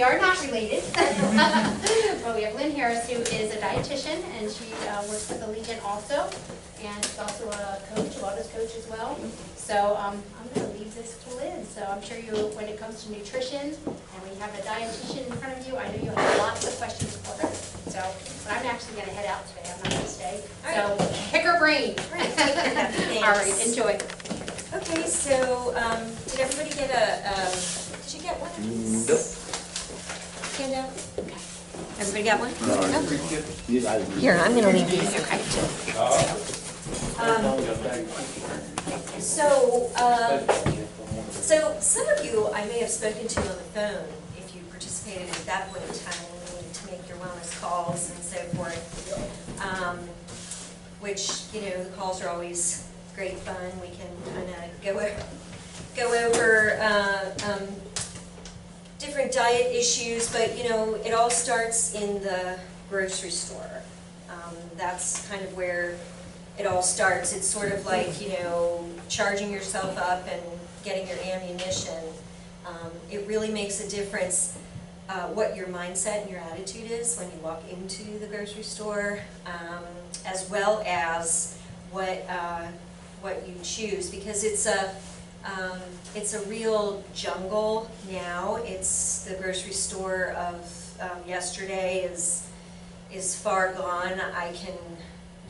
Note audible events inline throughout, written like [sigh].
we are not related. [laughs] But we have Lynn Harris, who is a dietitian, and she uh, works with Allegiant also, and she's also a coach, a wellness coach as well. So um, I'm gonna leave this to Lynn, so I'm sure you, when it comes to nutrition, and we have a dietitian in front of you, I know you have lots of questions for her. So, but I'm actually gonna head out today, I'm not gonna stay, so pick her brain. Great, take care, Kathy, All right, enjoy. Okay, so, um, did everybody get a, um, did you get one of these? Nope. Handout? Okay. Everybody got one? You guys- Here, I'm gonna leave these, okay, too. Um, So, um, so some of you I may have spoken to on the phone if you participated at that point in time when you needed to make your wellness calls and so forth. Um, Which, you know, the calls are always great fun. We can kind of go, go over, uh, um, different diet issues, but, you know, it all starts in the grocery store. Um, That's kind of where it all starts. It's sort of like, you know, charging yourself up and getting your ammunition. Um, It really makes a difference uh, what your mindset and your attitude is when you walk into the grocery store, um, as well as what, uh, what you choose, because it's a, um, it's a real jungle now. It's, the grocery store of um, yesterday is, is far gone. I can,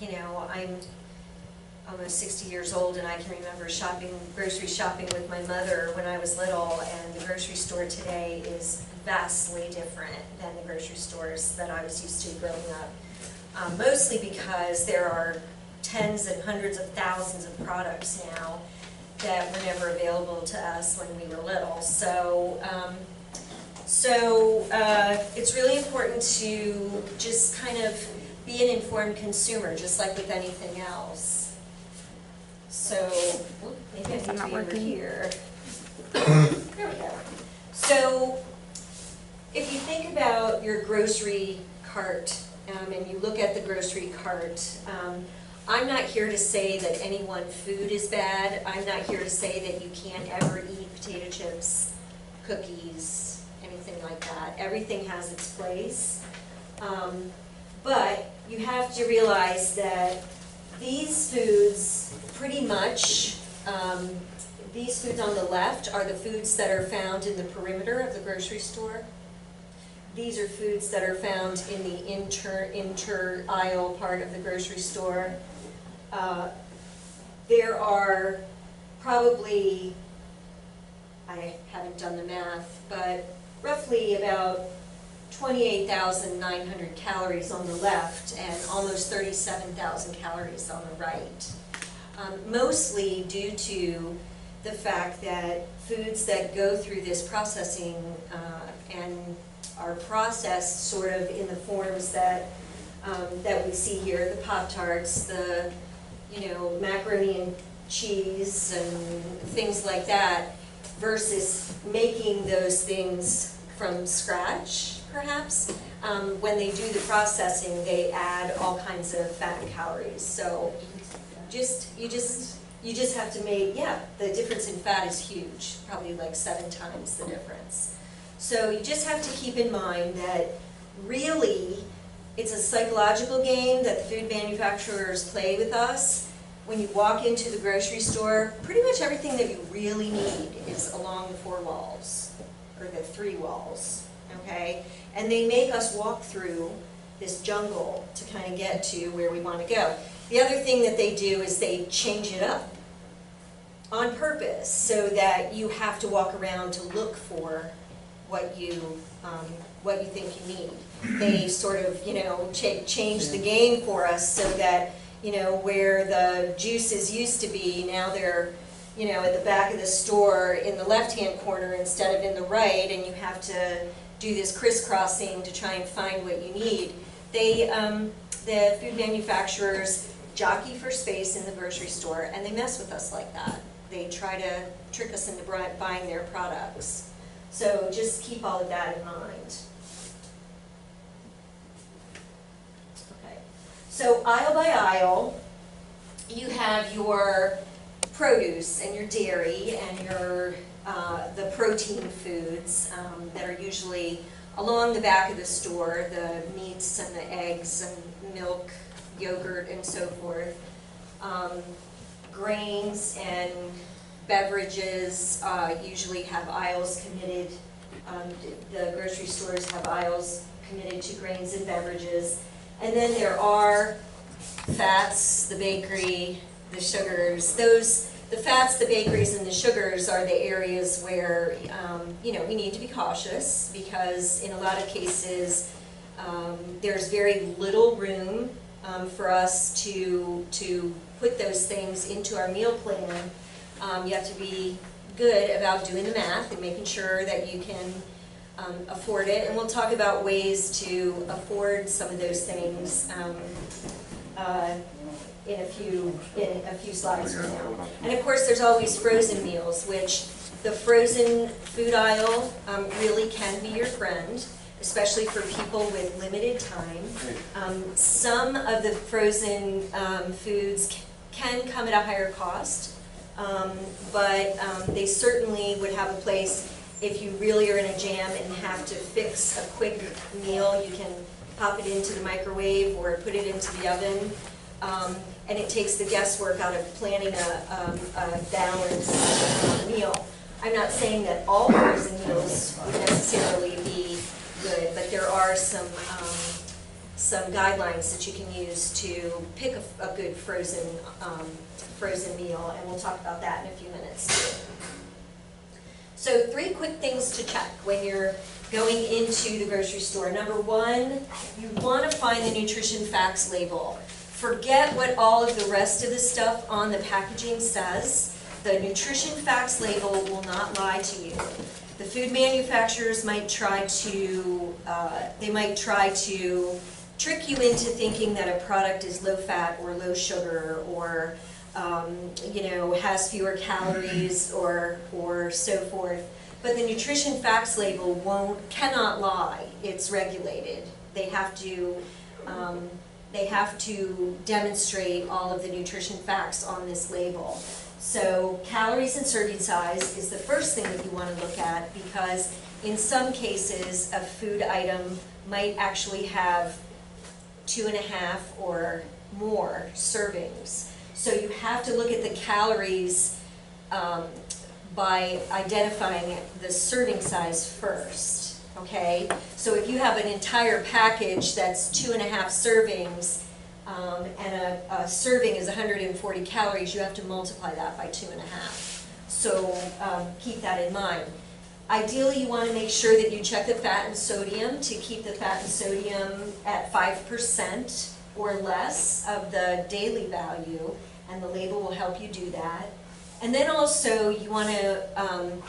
you know, I'm almost 60 years old and I can remember shopping, grocery shopping with my mother when I was little and the grocery store today is vastly different than the grocery stores that I was used to growing up. Um, Mostly because there are tens and hundreds of thousands of products now that were never available to us when we were little. So, um, so uh, it's really important to just kind of be an informed consumer, just like with anything else. So, maybe I need to not be over working? here. [coughs] There we go. So, if you think about your grocery cart, um, and you look at the grocery cart, um, I'm not here to say that any one food is bad. I'm not here to say that you can't ever eat potato chips, cookies, anything like that. Everything has its place. Um, But you have to realize that these foods, pretty much, um, these foods on the left are the foods that are found in the perimeter of the grocery store. These are foods that are found in the inter, inter aisle part of the grocery store. Uh, There are probably, I haven't done the math, but roughly about 28,900 calories on the left and almost 37,000 calories on the right. Um, Mostly due to the fact that foods that go through this processing uh, and are processed sort of in the forms that, um, that we see here, the Pop-Tarts, the, you know, macaroni and cheese and things like that, versus making those things from scratch, perhaps. Um, When they do the processing, they add all kinds of fat and calories, so just, you just, you just have to make, yeah, the difference in fat is huge, probably like seven times the difference. So you just have to keep in mind that really, psychological game that the food manufacturers play with us. When you walk into the grocery store, pretty much everything that you really need is along the four walls, or the three walls, okay? And they make us walk through this jungle to kind of get to where we want to go. The other thing that they do is they change it up on purpose so that you have to walk around to look for what you, um, what you think you need. They sort of, you know, cha- change the game for us so that, you know, where the juices used to be, now they're, you know, at the back of the store in the left-hand corner instead of in the right, and you have to do this crisscrossing to try and find what you need. They, um, the food manufacturers jockey for space in the grocery store, and they mess with us like that. They try to trick us into buying their products. So just keep all of that in mind. Okay, so aisle by aisle, you have your produce and your dairy and your, uh, the protein foods um, that are usually along the back of the store, the meats and the eggs and milk, yogurt and so forth. Um, Grains and beverages uh, usually have aisles committed. Um, The grocery stores have aisles committed to grains and beverages. And then there are fats, the bakery, the sugars, those, the fats, the bakeries, and the sugars are the areas where, um, you know, we need to be cautious because in a lot of cases, um, there's very little room um, for us to, to put those things into our meal plan. Um, You have to be good about doing the math and making sure that you can um, afford it. And we'll talk about ways to afford some of those things um, uh, in a few, in a few slides from now. And of course, there's always frozen meals, which the frozen food aisle um, really can be your friend, especially for people with limited time. Um, Some of the frozen um, foods can come at a higher cost, um, but um, they certainly would have a place if you really are in a jam and have to fix a quick meal, you can pop it into the microwave or put it into the oven. Um, And it takes the guesswork out of planning a, um, a balanced meal. I'm not saying that all frozen meals would necessarily be good, but there are some, um, some guidelines that you can use to pick a, a good frozen, um, frozen meal, and we'll talk about that in a few minutes. So three quick things to check when you're going into the grocery store. Number one, you want to find the nutrition facts label. Forget what all of the rest of the stuff on the packaging says. The nutrition facts label will not lie to you. The food manufacturers might try to, uh, they might try to trick you into thinking that a product is low fat or low sugar or um, you know, has fewer calories or, or so forth. But the nutrition facts label won't, cannot lie. It's regulated. They have to, um, they have to demonstrate all of the nutrition facts on this label. So calories and serving size is the first thing that you want to look at because in some cases, a food item might actually have two and a half or more servings. So you have to look at the calories um, by identifying the serving size first, okay? So if you have an entire package that's two and a half servings, um, and a, a serving is 140 calories, you have to multiply that by two and a half. So um, keep that in mind. Ideally, you want to make sure that you check the fat and sodium to keep the fat and sodium at 5% or less of the daily value, and the label will help you do that. And then also, you want to um,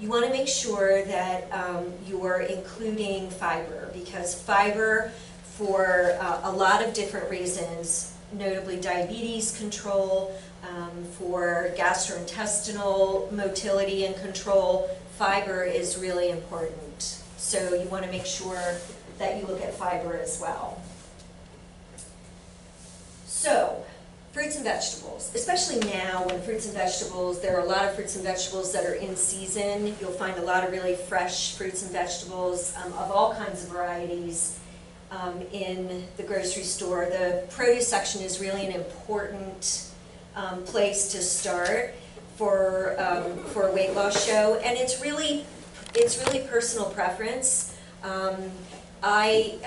you want to make sure that um, you are including fiber because fiber, for uh, a lot of different reasons, notably diabetes control, um, for gastrointestinal motility and control, fiber is really important. So you want to make sure that you look at fiber as well. So, fruits and vegetables, especially now when fruits and vegetables, there are a lot of fruits and vegetables that are in season. You'll find a lot of really fresh fruits and vegetables um, of all kinds of varieties um, in the grocery store. The produce section is really an important um, place to start for um, for a weight loss show, and it's really it's really personal preference. Um, I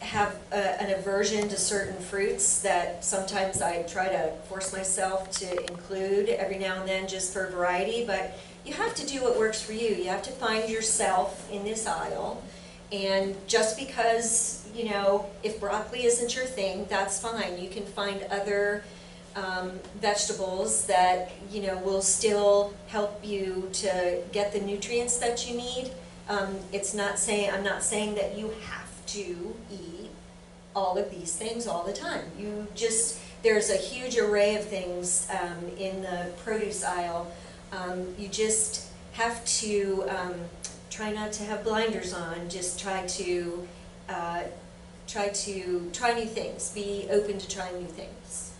have a, an aversion to certain fruits that sometimes I try to force myself to include every now and then just for variety, but you have to do what works for you. You have to find yourself in this aisle. And just because, you know, if broccoli isn't your thing, that's fine. You can find other um, vegetables that, you know, will still help you to get the nutrients that you need. Um, it's not saying, I'm not saying that you have to eat all of these things all the time. You just, there's a huge array of things um, in the produce aisle. Um, you just have to um, try not to have blinders on, just try to, uh, try to try new things, be open to trying new things.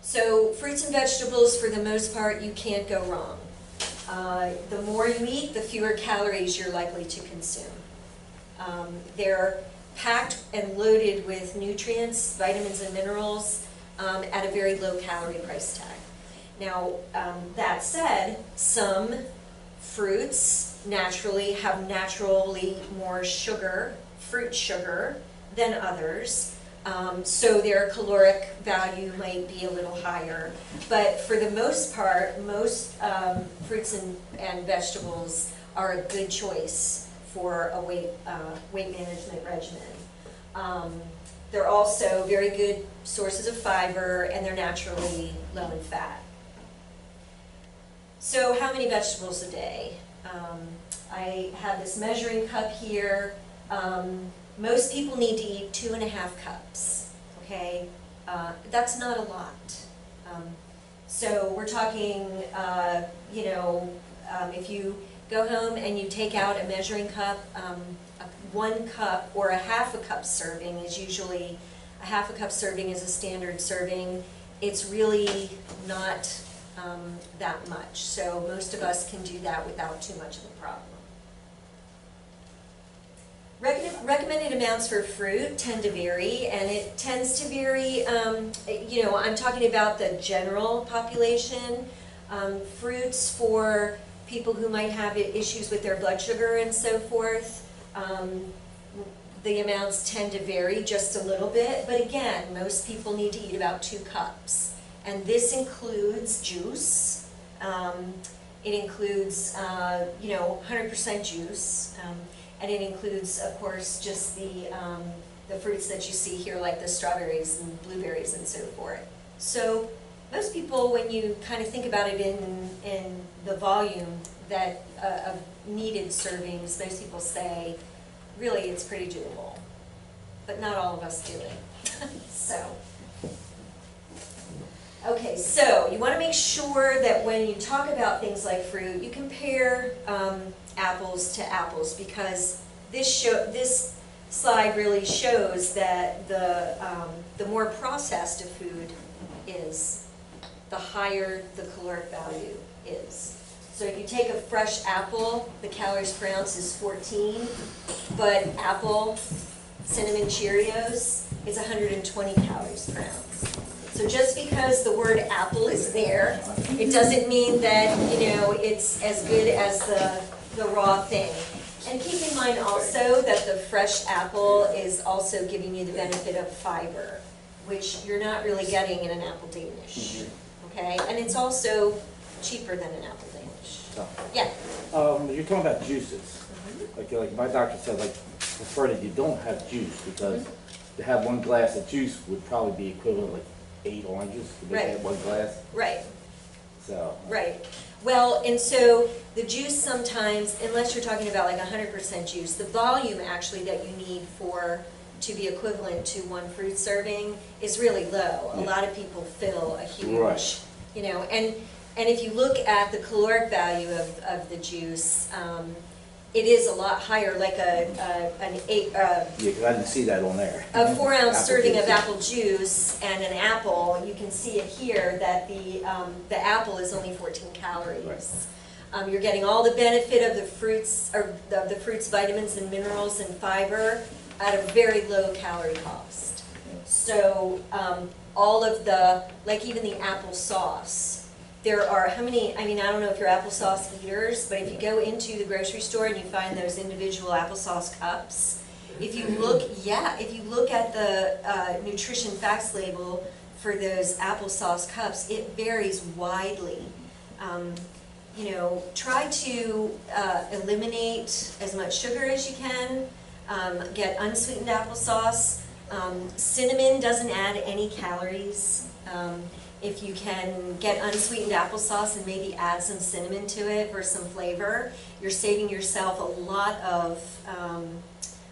So fruits and vegetables, for the most part, you can't go wrong. Uh, The more you eat, the fewer calories you're likely to consume. Um, They're packed and loaded with nutrients, vitamins and minerals um, at a very low calorie price tag. Now, um, that said, some fruits naturally have naturally more sugar, fruit sugar, than others. Um, so their caloric value might be a little higher. But for the most part, most um, fruits and, and vegetables are a good choice for a weight, uh, weight management regimen. Um, they're also very good sources of fiber and they're naturally low in fat. So how many vegetables a day? Um, I have this measuring cup here. Um, most people need to eat two and a half cups, okay? Uh, that's not a lot. Um, so we're talking, uh, you know, um, if you go home and you take out a measuring cup, um, a, one cup or a half a cup serving is usually, a half a cup serving is a standard serving. It's really not um, that much. So most of us can do that without too much of a problem. Recom- Recommended amounts for fruit tend to vary, and it tends to vary, um, you know, I'm talking about the general population. Um, fruits for people who might have issues with their blood sugar and so forth. Um, the amounts tend to vary just a little bit, but again, most people need to eat about two cups. And this includes juice. Um, it includes, uh, you know, 100% juice. Um, and it includes, of course, just the, um, the fruits that you see here, like the strawberries and blueberries and so forth. So most people, when you kind of think about it in, in the volume that, uh, of needed servings, most people say, really, it's pretty doable. But not all of us do it. [laughs] So. Okay, so you want to make sure that when you talk about things like fruit, you compare um, apples to apples because this show this slide really shows that the um, the more processed a food is, the higher the caloric value is. So if you take a fresh apple, the calories per ounce is 14, but apple cinnamon Cheerios is 120 calories per ounce. So just because the word apple is there, it doesn't mean that, you know, it's as good as the, the raw thing. And keep in mind also that the fresh apple is also giving you the benefit of fiber, which you're not really getting in an apple Danish, okay? And it's also cheaper than an apple Danish. So, Yeah. Um, you're talking about juices. Like, like my doctor said, like, prefer that you don't have juice because to have one glass of juice would probably be equivalent like eight oranges to make Right. that one glass. Right, So, right. Well, and so the juice sometimes, unless you're talking about like hundred percent juice, the volume actually that you need for, to be equivalent to one fruit serving is really low. A lot of people fill a huge, Right. You know, and, and if you look at the caloric value of, of the juice, um, it is a lot higher, like a, a, an eight, uh, yeah, 'cause I didn't see that on there. a four ounce Apple serving of apple juice and an apple, you can see it here that the, um, the apple is only fourteen calories. Right. Um, you're getting all the benefit of the fruits, or the, the fruits vitamins and minerals and fiber at a very low calorie cost. So, um, all of the, like even the applesauce. there are, how many, I mean, I don't know if you're applesauce eaters, but if you go into the grocery store and you find those individual applesauce cups, if you look, yeah, if you look at the uh, nutrition facts label for those applesauce cups, it varies widely. Um, You know, try to uh, eliminate as much sugar as you can, um, get unsweetened applesauce. Um, Cinnamon doesn't add any calories. Um, If you can get unsweetened applesauce and maybe add some cinnamon to it for some flavor, you're saving yourself a lot of, um,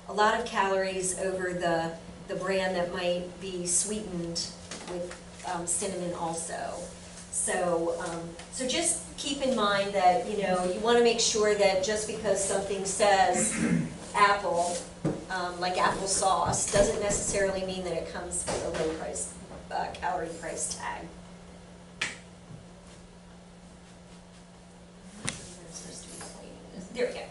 a lot of calories over the, the brand that might be sweetened with um, cinnamon also. So, um, so just keep in mind that, you know, you wanna make sure that just because something says apple, um, like applesauce, doesn't necessarily mean that it comes with a low price, uh, calorie price tag. There we go.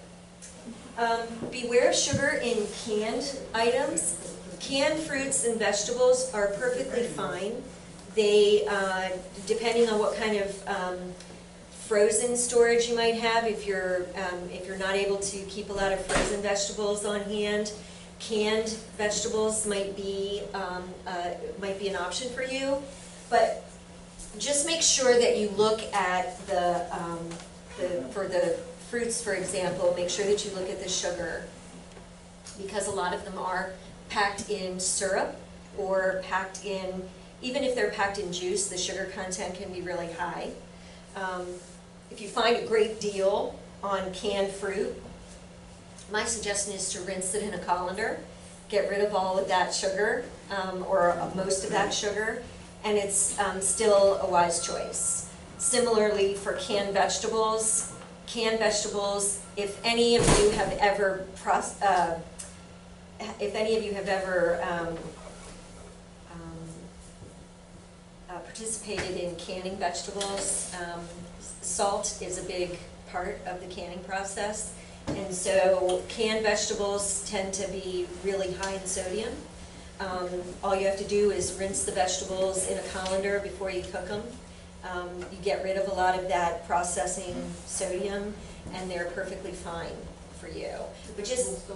Um, beware of sugar in canned items. Canned fruits and vegetables are perfectly fine. They, uh, depending on what kind of um, frozen storage you might have, if you're, um, if you're not able to keep a lot of frozen vegetables on hand, canned vegetables might be, um, uh, might be an option for you. But just make sure that you look at the, um, the, for the fruits, for example, make sure that you look at the sugar. Because a lot of them are packed in syrup or packed in, even if they're packed in juice, the sugar content can be really high. Um, If you find a great deal on canned fruit, my suggestion is to rinse it in a colander, get rid of all of that sugar, um, or most of that sugar, and it's um, still a wise choice. Similarly, for canned vegetables, canned vegetables, if any of you have ever uh, if any of you have ever um, um, uh, participated in canning vegetables, um, salt is a big part of the canning process. And so canned vegetables tend to be really high in sodium. Um, All you have to do is rinse the vegetables in a colander before you cook them. Um, You get rid of a lot of that processing sodium, and they're perfectly fine for you. But just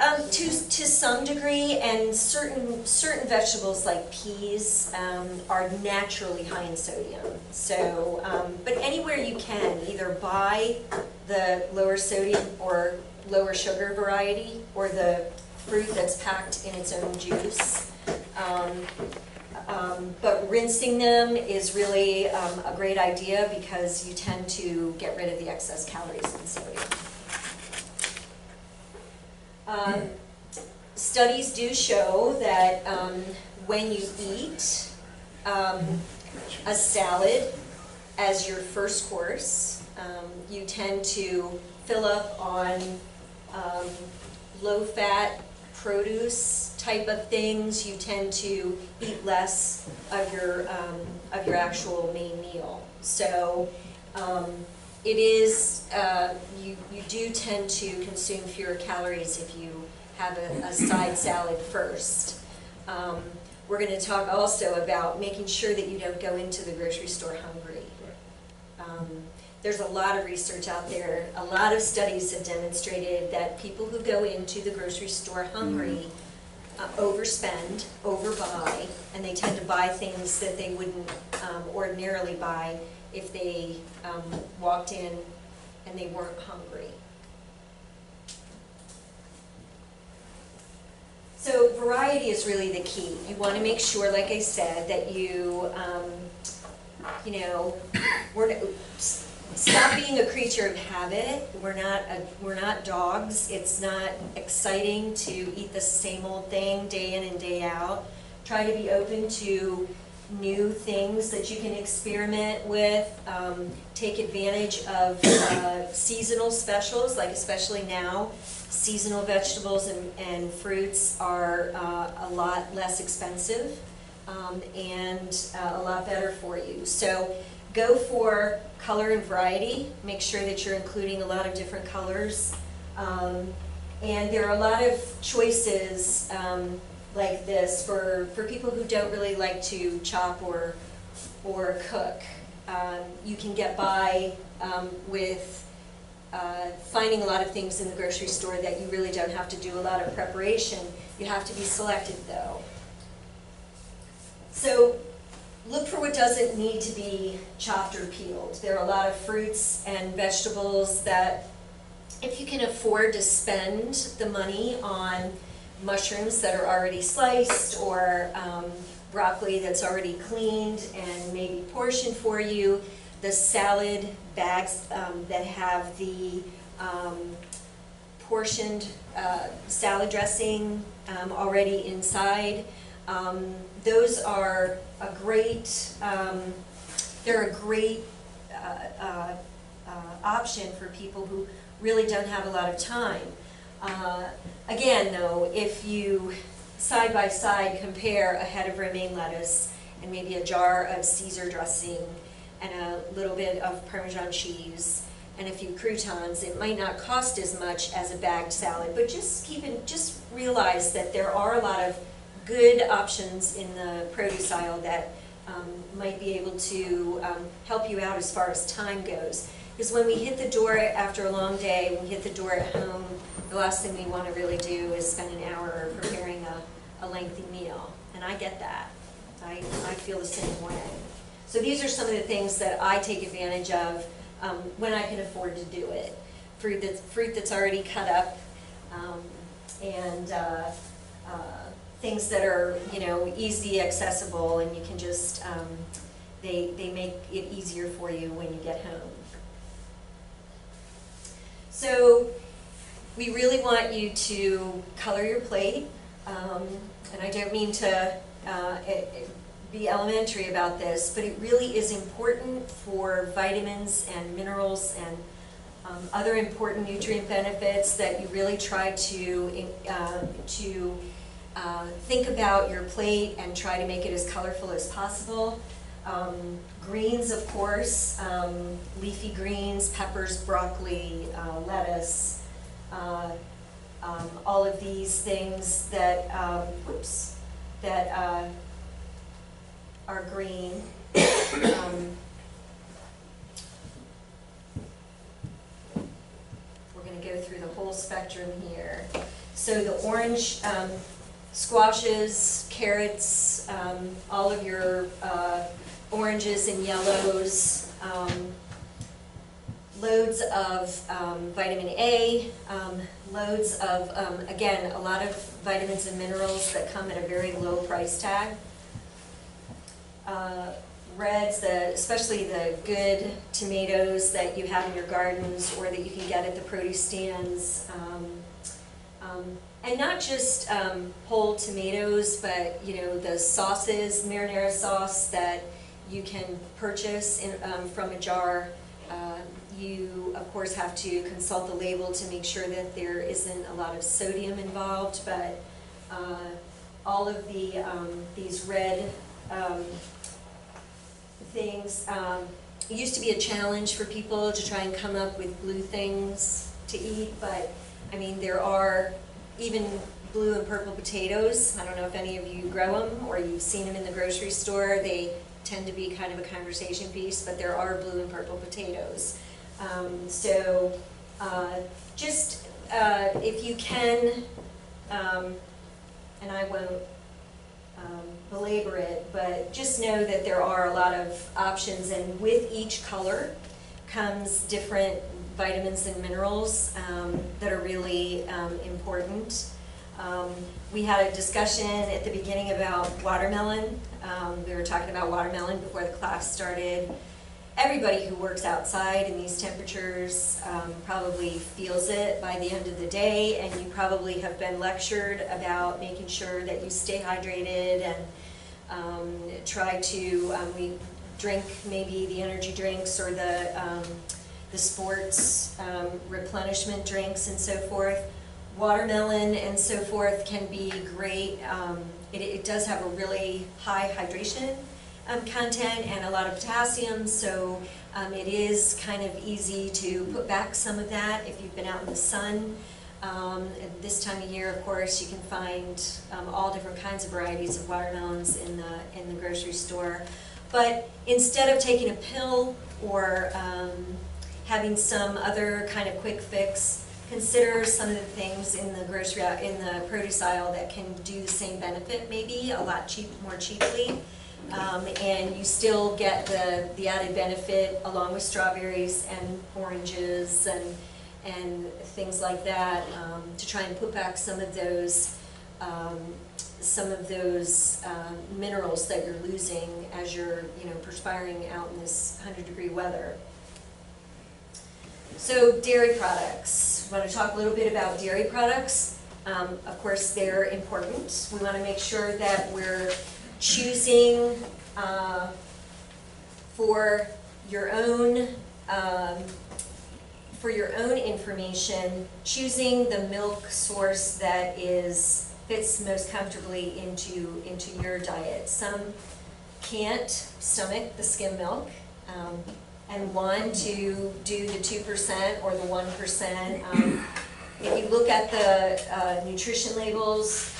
um, to, to some degree, and certain, certain vegetables like peas, um, are naturally high in sodium. So, um, but anywhere you can, either buy the lower sodium or lower sugar variety, or the fruit that's packed in its own juice. Um, um, but rinsing them is really, um, a great idea because you tend to get rid of the excess calories and sodium. Um, Studies do show that um, when you eat um, a salad as your first course, um, you tend to fill up on um, low-fat produce type of things. You tend to eat less of your, um, of your actual main meal. So um, it is, uh, you, you do tend to consume fewer calories if you have a, a side salad first. Um, we're gonna talk also about making sure that you don't go into the grocery store hungry. Um, there's a lot of research out there, a lot of studies have demonstrated that people who go into the grocery store hungry uh, overspend, overbuy, and they tend to buy things that they wouldn't um, ordinarily buy if they um, walked in and they weren't hungry. So variety is really the key. You want to make sure, like I said, that you, um, you know, we're, stop being a creature of habit. We're not, a, we're not dogs. It's not exciting to eat the same old thing day in and day out. Try to be open to new things that you can experiment with. Um, take advantage of uh, seasonal specials, like especially now, seasonal vegetables and, and fruits are uh, a lot less expensive um, and uh, a lot better for you. So go for color and variety. Make sure that you're including a lot of different colors. Um, and there are a lot of choices um, like this for, for people who don't really like to chop or, or cook. Um, you can get by um, with uh, finding a lot of things in the grocery store that you really don't have to do a lot of preparation. You have to be selective though. So look for what doesn't need to be chopped or peeled. There are a lot of fruits and vegetables that if you can afford to spend the money on mushrooms that are already sliced or um, broccoli that's already cleaned and maybe portioned for you, the salad bags um, that have the um, portioned uh, salad dressing um, already inside. Um, those are a great, they're a great uh, uh, uh, option for people who really don't have a lot of time. Uh, again, though, if you side by side compare a head of romaine lettuce and maybe a jar of Caesar dressing and a little bit of Parmesan cheese and a few croutons. It might not cost as much as a bagged salad, but just keep in, just realize that there are a lot of good options in the produce aisle that um, might be able to um, help you out as far as time goes. Because when we hit the door after a long day, when we hit the door at home, the last thing we want to really do is spend an hour preparing a, a lengthy meal. And I get that. I, I feel the same way. So these are some of the things that I take advantage of um, when I can afford to do it. Fruit that's, fruit that's already cut up, um, and uh, uh, things that are, you know, easy accessible, and you can just, um, they, they make it easier for you when you get home. So we really want you to color your plate, um, and I don't mean to uh, it- it- be elementary about this, but it really is important for vitamins and minerals and um, other important nutrient benefits that you really try to, uh, to uh, think about your plate and try to make it as colorful as possible. Um, Greens, of course, um, leafy greens, peppers, broccoli, uh, lettuce, uh, um, all of these things that, um, whoops, that uh, are green. Um, We're gonna go through the whole spectrum here. So the orange um, squashes, carrots, um, all of your uh, oranges and yellows, um, loads of um, vitamin A, um, loads of, um, again, a lot of vitamins and minerals that come at a very low price tag. Uh, Reds, the, especially the good tomatoes that you have in your gardens or that you can get at the produce stands. um, um, And not just um, whole tomatoes, but, you know, the sauces, marinara sauce that you can purchase in, um, from a jar. Uh, You, of course, have to consult the label to make sure that there isn't a lot of sodium involved, but uh, all of the, um, these red um, things, um, it used to be a challenge for people to try and come up with blue things to eat, but, I mean, there are even blue and purple potatoes. I don't know if any of you grow them or you've seen them in the grocery store. They tend to be kind of a conversation piece, but there are blue and purple potatoes. Um, so, uh, just, uh, if you can, um, and I won't, um, belabor it, but just know that there are a lot of options, and with each color comes different vitamins and minerals um, that are really um, important. We had a discussion at the beginning about watermelon. Um, We were talking about watermelon before the class started. Everybody who works outside in these temperatures um, probably feels it by the end of the day, and you probably have been lectured about making sure that you stay hydrated and um, try to, um, we drink maybe the energy drinks or the, um, the sports um, replenishment drinks and so forth. Watermelon and so forth can be great. Um, It, it does have a really high hydration um, content and a lot of potassium, so um, it is kind of easy to put back some of that if you've been out in the sun. Um, This time of year, of course, you can find um, all different kinds of varieties of watermelons in the, in the grocery store. But instead of taking a pill or um, having some other kind of quick fix, consider some of the things in the grocery, in the produce aisle that can do the same benefit maybe a lot cheap, more cheaply. Um, and you still get the, the added benefit along with strawberries and oranges and, and things like that, um, to try and put back some of those, um, some of those, um, minerals that you're losing as you're, you know, perspiring out in this hundred degree weather. So dairy products, We want to talk a little bit about dairy products. Um, of course, they're important. We want to make sure that we're choosing, uh, for your own, um, for your own information, choosing the milk source that is, fits most comfortably into, into your diet. Some can't stomach the skim milk. Um, and one to do the two percent or the one percent. Um, If you look at the uh, nutrition labels,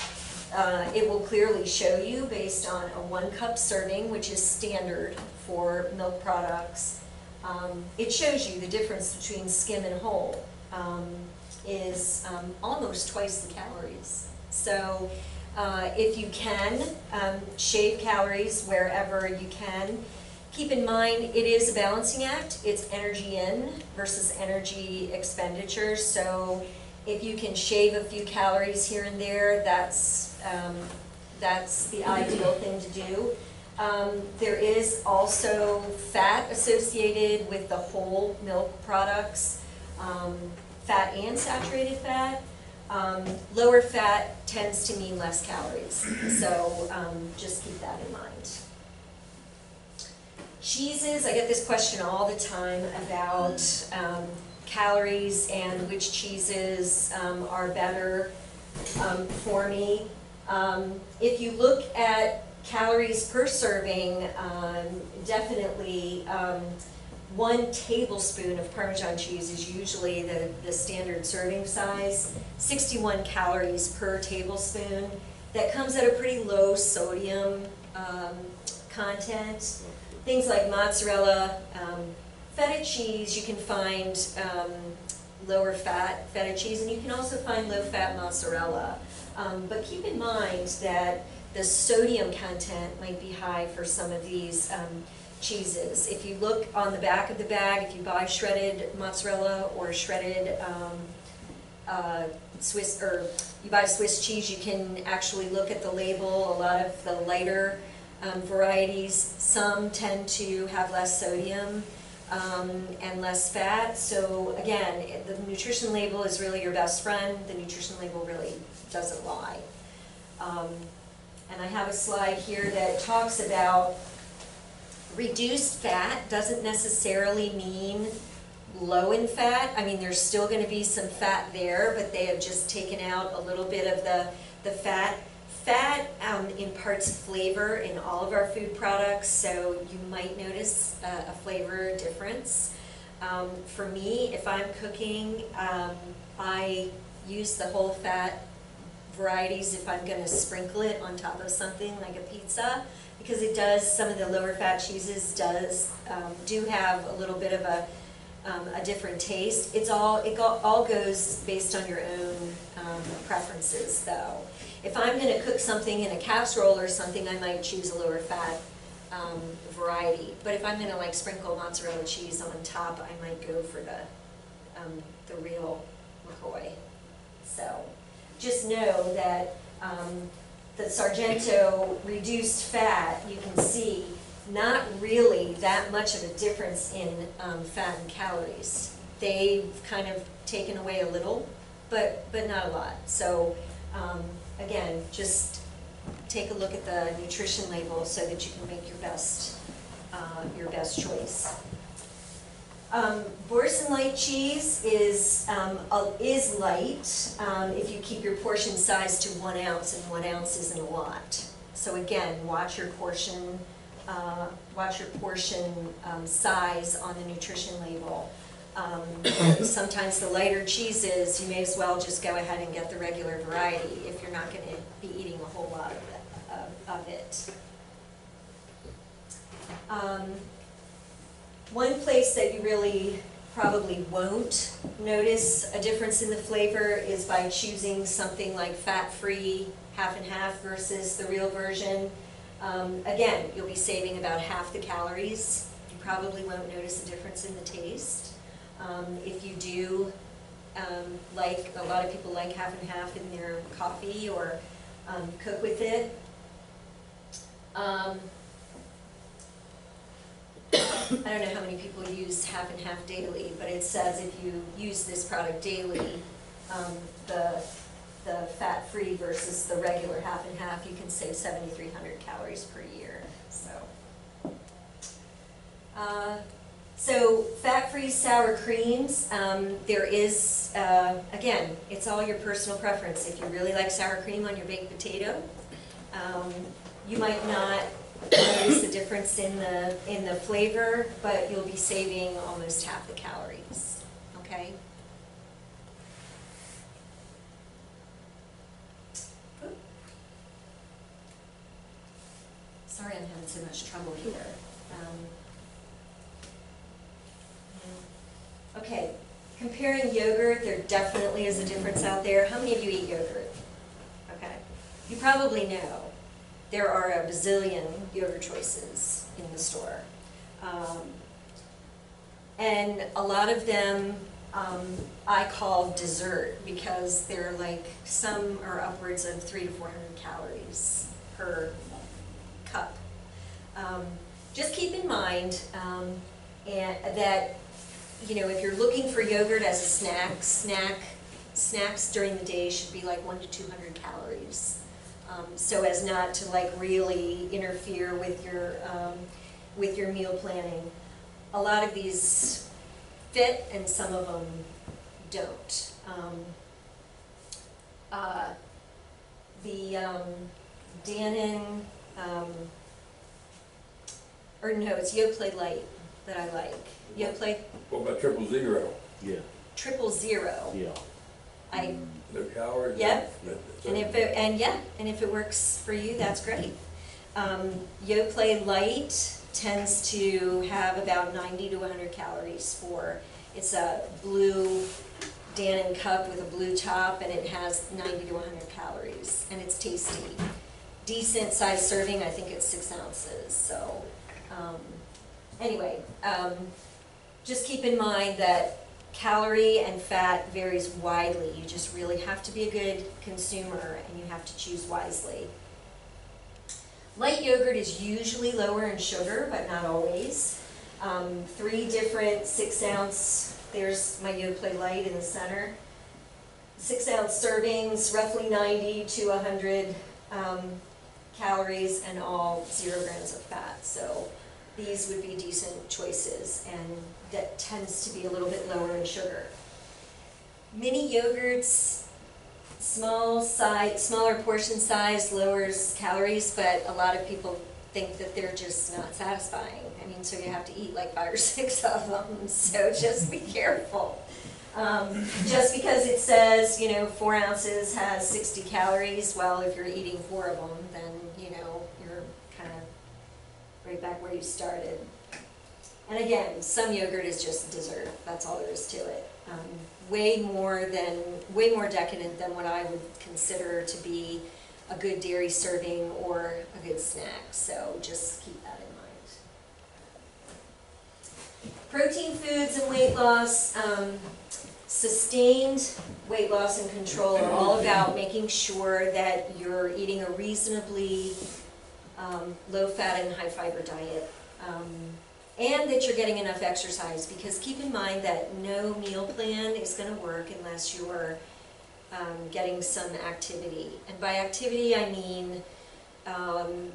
uh, it will clearly show you based on a one cup serving, which is standard for milk products. Um, It shows you the difference between skim and whole um, is um, almost twice the calories. So uh, if you can, um, shave calories wherever you can. Keep in mind, it is a balancing act. It's energy in versus energy expenditure. So if you can shave a few calories here and there, that's, um, that's the ideal thing to do. Um, there is also fat associated with the whole milk products, um, fat and saturated fat. Um, lower fat tends to mean less calories, so, um, just keep that in mind. Cheeses, I get this question all the time about, um, calories and which cheeses, um, are better, um, for me. Um, if you look at calories per serving, um, definitely, um, one tablespoon of Parmesan cheese is usually the, the standard serving size, sixty-one calories per tablespoon. That comes at a pretty low sodium, um, content. Things like mozzarella, um, feta cheese, you can find, um, lower fat feta cheese, and you can also find low-fat mozzarella. Um, but keep in mind that the sodium content might be high for some of these, um, cheeses. If you look on the back of the bag, if you buy shredded mozzarella or shredded, um, uh, Swiss, or you buy Swiss cheese, you can actually look at the label, a lot of the lighter, um, varieties, some tend to have less sodium, um, and less fat. So again, the nutrition label is really your best friend, the nutrition label really doesn't lie. Um, and I have a slide here that talks about reduced fat doesn't necessarily mean low in fat. I mean, there's still gonna be some fat there, but they have just taken out a little bit of the, the fat. Fat um, imparts flavor in all of our food products, so you might notice a, a flavor difference. Um, for me, if I'm cooking, um, I use the whole fat varieties if I'm gonna sprinkle it on top of something like a pizza, because it does, some of the lower fat cheeses does, um, do have a little bit of a, um, a different taste. It's all, it all goes based on your own, um, preferences though. If I'm gonna cook something in a casserole or something, I might choose a lower fat, um, variety. But if I'm gonna like sprinkle mozzarella cheese on top, I might go for the, um, the real McCoy. So, just know that, um, the Sargento reduced fat, you can see, not really that much of a difference in, um, fat and calories. They've kind of taken away a little, but, but not a lot. So, um, again, just take a look at the nutrition label so that you can make your best, uh, your best choice. Um, Boursin light cheese is, um, is light, um, if you keep your portion size to one ounce, and one ounce isn't a lot. So again, watch your portion, uh, watch your portion, um, size on the nutrition label. Um, sometimes the lighter cheeses, you may as well just go ahead and get the regular variety if you're not gonna be eating a whole lot of it, of, of it. Um, one place that you really probably won't notice a difference in the flavor is by choosing something like fat-free, half and half versus the real version. Um, again, you'll be saving about half the calories. You probably won't notice a difference in the taste. Um, if you do, um, like, a lot of people like half and half in their coffee or, um, cook with it. Um, [coughs] I don't know how many people use half and half daily, but it says if you use this product daily, um, the, the fat-free versus the regular half and half, you can save seventy-three hundred calories per year, so. Uh, So fat-free sour creams, um, there is, uh, again, it's all your personal preference. If you really like sour cream on your baked potato, um, you might not notice the difference in the, in the flavor, but you'll be saving almost half the calories, okay? Sorry I'm having so much trouble here. Um, yeah. Okay, comparing yogurt, there definitely is a difference out there. How many of you eat yogurt? Okay, you probably know there are a bazillion yogurt choices in the store. Um, and a lot of them um, I call dessert because they're like, some are upwards of three to four hundred calories per cup. Um, just keep in mind um, and that, you know, if you're looking for yogurt as a snack, snack, snacks during the day should be like one to two hundred calories. Um, so as not to like really interfere with your, um, with your meal planning. A lot of these fit and some of them don't. Um, uh, the um, Dannon, um, or no, it's Yoplait Light that I like. Yoplait What about triple zero? Yeah, Triple Zero. yeah. I No calories? Yep. That- And if it, and yeah, and if it works for you, that's great. Um, Yoplait Light tends to have about ninety to hundred calories for, it's a blue Dannon cup with a blue top and it has ninety to hundred calories and it's tasty. Decent sized serving, I think it's six ounces, so, um, anyway, um, just keep in mind that calorie and fat varies widely. You just really have to be a good consumer and you have to choose wisely. Light yogurt is usually lower in sugar, but not always. Um, three different six ounce, there's my Yoplait Light in the center. Six ounce servings, roughly ninety to hundred, um, calories and all zero grams of fat. So these would be decent choices, and that tends to be a little bit lower in sugar. Mini yogurts, small size, smaller portion size lowers calories, but a lot of people think that they're just not satisfying. I mean, so you have to eat like five or six [laughs] of them, so just be careful. Um, just because it says, you know, four ounces has sixty calories, well, if you're eating four of them, then, you know, you're kind of right back where you started. And again, some yogurt is just dessert, that's all there is to it. Um, way more than, way more decadent than what I would consider to be a good dairy serving or a good snack, so just keep that in mind. Protein foods and weight loss, um, sustained weight loss and control are all about making sure that you're eating a reasonably um, low-fat and high-fiber diet. Um, and that you're getting enough exercise, because keep in mind that no meal plan is gonna work unless you're um, getting some activity. And by activity, I mean um,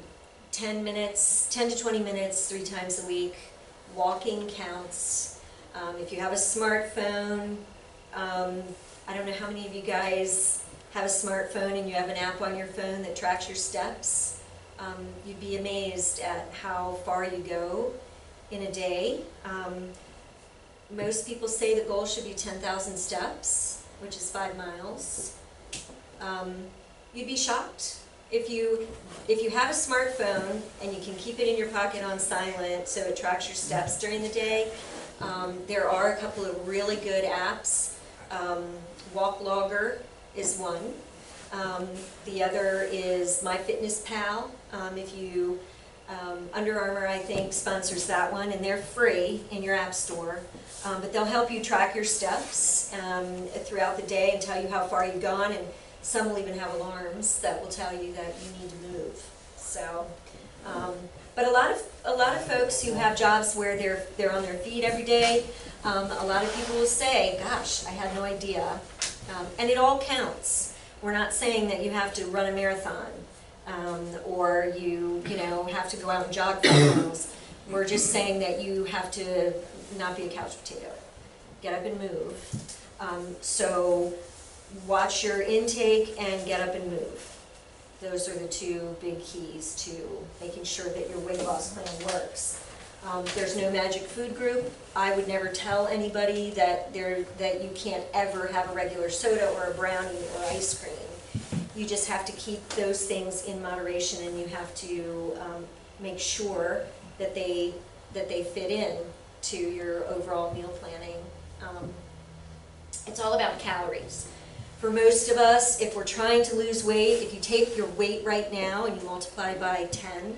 ten minutes, ten to twenty minutes, three times a week. Walking counts. Um, if you have a smartphone, um, I don't know how many of you guys have a smartphone and you have an app on your phone that tracks your steps. Um, you'd be amazed at how far you go in a day. Um, most people say the goal should be 10,000 steps, which is five miles. Um, you'd be shocked if you if you have a smartphone and you can keep it in your pocket on silent so it tracks your steps during the day. Um, there are a couple of really good apps. Um, Walk Logger is one. Um, the other is MyFitnessPal. Um, if you um, Under Armour, I think, sponsors that one, and they're free in your app store. Um, but they'll help you track your steps um, throughout the day and tell you how far you've gone, and some will even have alarms that will tell you that you need to move. So, um, but a lot of a lot of folks who have jobs where they're they're on their feet every day, um, a lot of people will say, "Gosh, I had no idea," and it all counts. We're not saying that you have to run a marathon um, or you, you know, have to go out and jog five miles. We're just saying that you have to not be a couch potato. Get up and move. Um, so watch your intake and get up and move. those are the two big keys to making sure that your weight loss plan works. Um, there's no magic food group. I would never tell anybody that there, that you can't ever have a regular soda or a brownie or ice cream. You just have to keep those things in moderation and you have to, um, make sure that they, that they fit in to your overall meal planning. Um, It's all about calories. For most of us, if we're trying to lose weight, if you take your weight right now and you multiply by ten,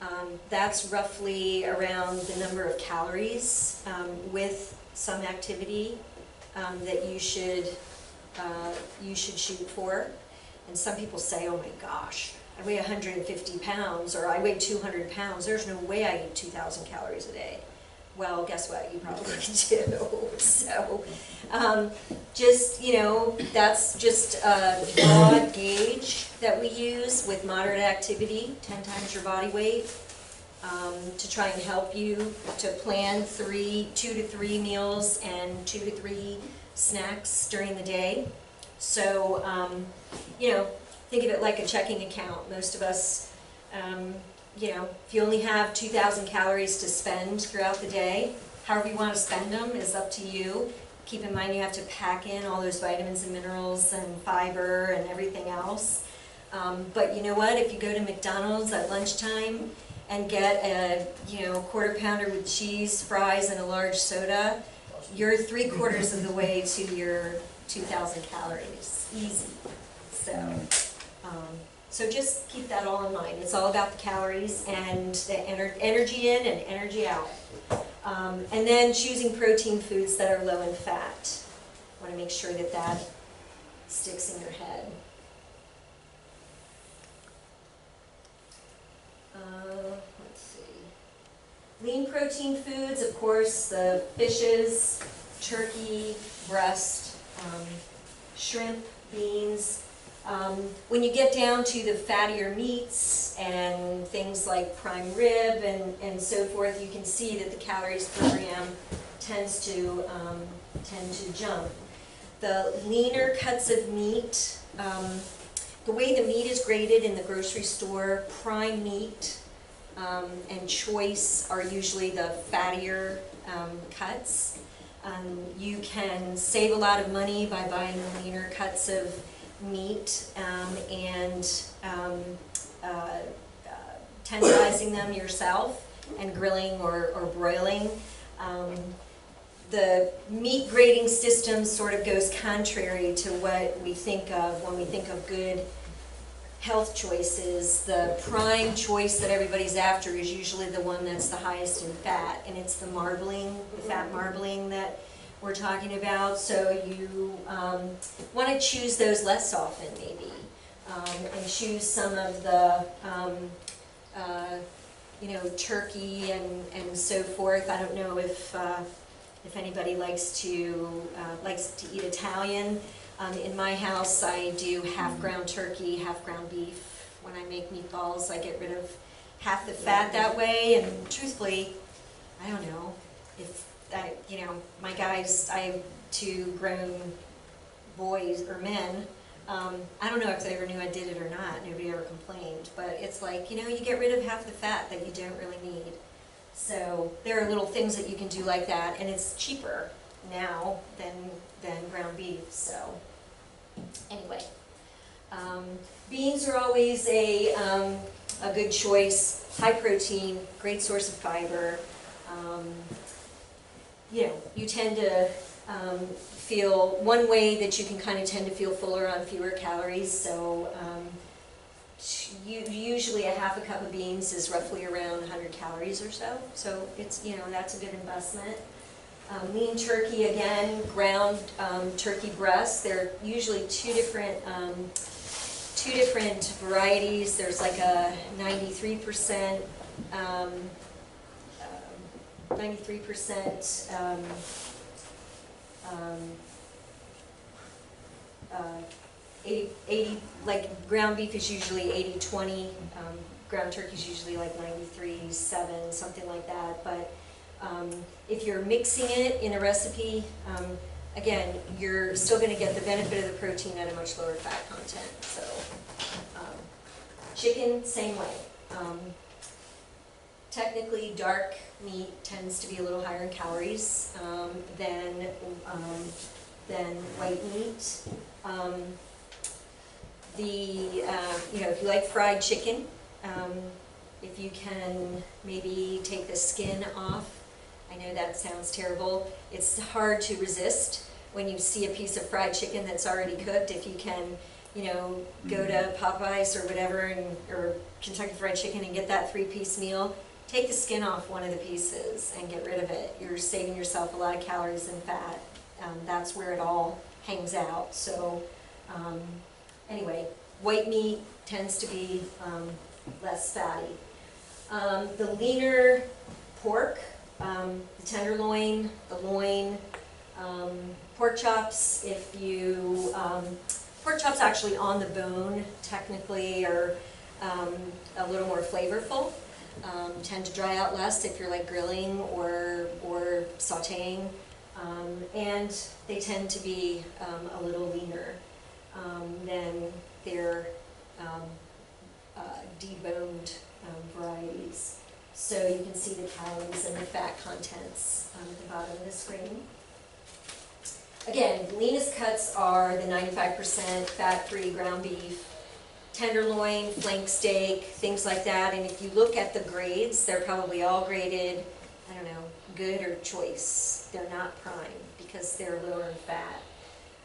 um, that's roughly around the number of calories um, with some activity um, that you should, uh, you should shoot for. And some people say, oh my gosh, I weigh 150 pounds, or I weigh 200 pounds, there's no way I eat 2,000 calories a day. Well, guess what, you probably do, [laughs] so, um, just, you know, that's just a broad gauge that we use with moderate activity, ten times your body weight, um, to try and help you to plan three, two to three meals and two to three snacks during the day. So, um, you know, think of it like a checking account. Most of us, um, you know, if you only have 2,000 calories to spend throughout the day, however you want to spend them is up to you. Keep in mind you have to pack in all those vitamins and minerals and fiber and everything else. Um, but you know what? If you go to McDonald's at lunchtime and get a you know quarter pounder with cheese, fries, and a large soda, you're three quarters of the way to your 2,000 calories, easy. So. Um, So just keep that all in mind. It's all about the calories and the ener- energy in and energy out. Um, And then choosing protein foods that are low in fat. Want to make sure that that sticks in your head. Uh, Let's see. Lean protein foods, of course, the fishes, turkey, breast, um, shrimp, beans, um, When you get down to the fattier meats and things like prime rib and, and so forth, you can see that the calories per gram tends to, um, tend to jump. The leaner cuts of meat, um, the way the meat is graded in the grocery store, prime meat um, and choice are usually the fattier um, cuts. Um, You can save a lot of money by buying leaner cuts of meat um, and um, uh, uh, tenderizing them yourself and grilling or, or broiling. Um, the meat grading system sort of goes contrary to what we think of when we think of good health choices. The prime choice that everybody's after is usually the one that's the highest in fat, and it's the marbling, the fat marbling that we're talking about. So you um, want to choose those less often, maybe, um, and choose some of the, um, uh, you know, turkey and, and so forth. I don't know if uh, if anybody likes to uh, likes to eat Italian. Um, in my house, I do half ground turkey, half ground beef. When I make meatballs, I get rid of half the fat that way. And truthfully, I don't know if I, you know, my guys, I have two grown boys or men. Um, I don't know if they ever knew I did it or not. Nobody ever complained. But it's like, you know, you get rid of half the fat that you don't really need. So there are little things that you can do like that, and it's cheaper now than than ground beef. So anyway, um, beans are always a um, a good choice. High protein, great source of fiber. Um, you know, you tend to um, feel one way that you can kind of tend to feel fuller on fewer calories. So um, usually a half a cup of beans is roughly around 100 calories or so. So it's you know that's a good investment. Um, lean turkey again, ground um, turkey breasts. They're usually two different um, two different varieties. There's like a 93 percent. Um, 93% um, um, uh, 80, 80, like ground beef is usually 80, 20, um, ground turkey is usually like 93, 7, something like that. But um, if you're mixing it in a recipe, um, again, you're still going to get the benefit of the protein at a much lower fat content. So um, chicken, same way. Um, technically, dark meat tends to be a little higher in calories um, than, um, than white meat. The, uh, you know, if you like fried chicken, if you can maybe take the skin off, I know that sounds terrible. It's hard to resist when you see a piece of fried chicken that's already cooked. If you can, you know, go to Popeyes or whatever and, or Kentucky Fried Chicken and get that three-piece meal, take the skin off one of the pieces and get rid of it. You're saving yourself a lot of calories and fat. Um, that's where it all hangs out. So, um, anyway, white meat tends to be um, less fatty. Um, the leaner pork, um, the tenderloin, the loin, um, pork chops, if you, um, pork chops actually on the bone technically are um, a little more flavorful. Um, tend to dry out less if you're like grilling or, or sauteing. Um, and they tend to be a little leaner than their uh, deboned varieties. So you can see the calories and the fat contents um, at the bottom of the screen. Again, leanest cuts are the ninety-five percent fat-free ground beef, tenderloin, flank steak, things like that. And if you look at the grades, they're probably all graded, I don't know, good or choice. They're not prime because they're lower in fat.